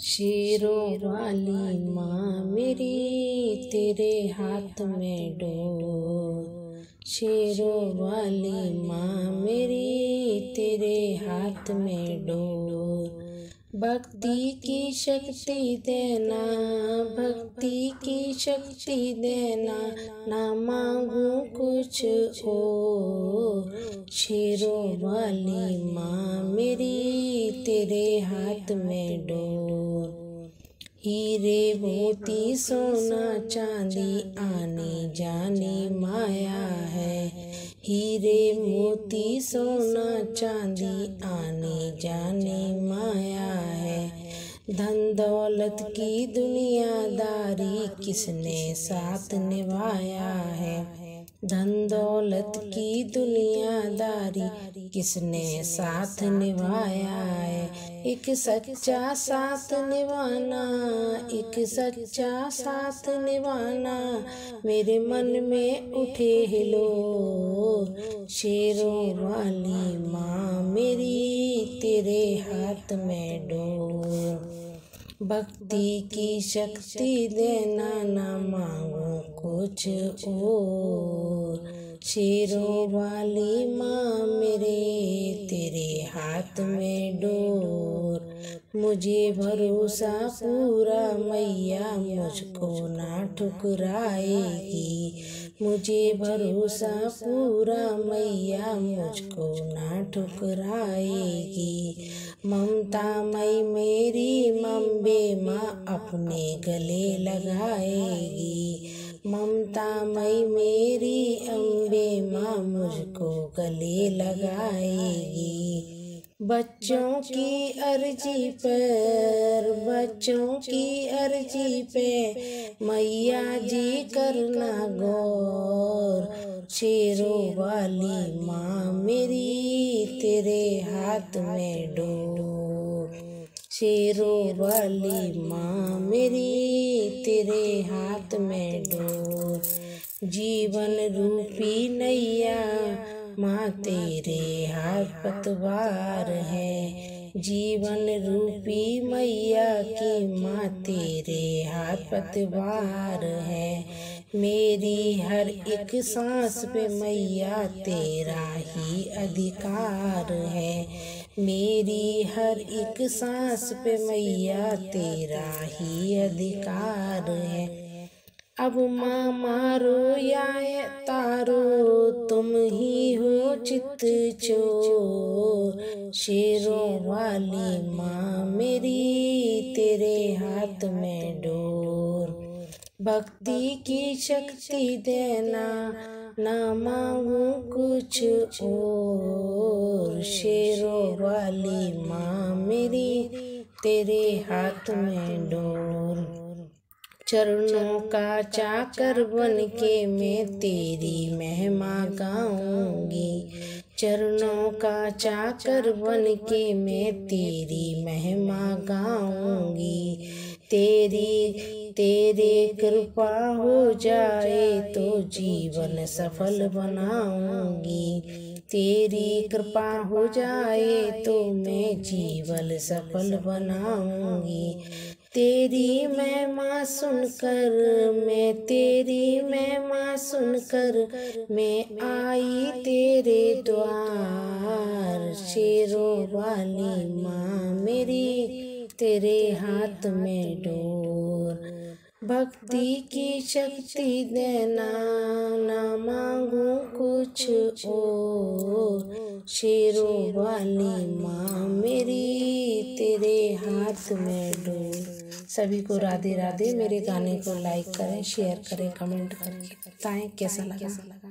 शेरों वाली माँ मेरी तेरे हाथ में डोर शेरों वाली माँ मेरी तेरे हाथ में डोर भक्ति की शक्ति देना भक्ति की शक्ति देना ना मांगू कुछ ओ शेरों वाली माँ मेरी तेरे हाथ में डोर हीरे मोती सोना चांदी आने जाने माया है। हीरे मोती सोना चांदी आने जाने माया है। धन दौलत की दुनियादारी किसने साथ निभाया है? धन दौलत की दुनियादारी किसने साथ निभाया है एक सच्चा साथ निभाना, एक सच्चा साथ निभाना, मेरे मन में उठे हिलो शेरों वाली माँ मेरी, तेरे हाथ में डोर। भक्ति की शक्ति देना ना मांगो कुछ और। शेरों वाली माँ मेरे, तेरे हाथ में डोर। मुझे भरोसा पूरा मैया मुझको ना ठुकराएगी। मुझे भरोसा पूरा मैया मुझको ना ठुकराएगी। ममता मई मेरी, मम्बे माँ अपने गले लगाएगी। ममता मई मेरी अम्बे माँ मुझको गले लगाएगी। बच्चों की अर्जी पर, बच्चों की अर्जी पे मैया जी करना गौर। शेरों वाली माँ मेरी तेरे हाथ में डोर। शेरों वाली माँ मेरी, तेरे हाथ में डोर। जीवन रूपी नैया, माँ तेरे हाथ पतवार है। जीवन रूपी मैया की माँ तेरे हाथ पतवार है। मेरी हर एक सांस पे मैया तेरा ही अधिकार है। मेरी हर एक सांस पे मैया, तेरा ही अधिकार है। अब माँ मारो या तारो, तुम ही हो चित चोर। शेरों वाली माँ मेरी, तेरे हाथ में डोर। भक्ति की शक्ति देना, ना मांगू कुछ और। शेरों वाली माँ मेरी, तेरे हाथ में डोर। चरणों का चाकर बन के मैं तेरी महिमा गाऊँगी। चरणों का चाकर बन के मैं तेरी महिमा गाऊँगी। तेरी, तेरे कृपा हो जाए तो जीवन सफल बनाऊँगी। तेरी कृपा हो जाए तो मैं जीवन सफल बनाऊँगी। तेरी मैं माँ सुनकर मैं तेरी मैं माँ सुनकर मैं आई तेरे द्वार। शेरों वाली माँ मेरी तेरे हाथ में डोर। भक्ति की शक्ति देना ना मांगू कुछ ओ शेरों वाली माँ मेरी तेरे हाथ में डो सभी को राधे राधे मेरे गाने को लाइक करें शेयर करें कमेंट करें बताएँ कैसा लगा।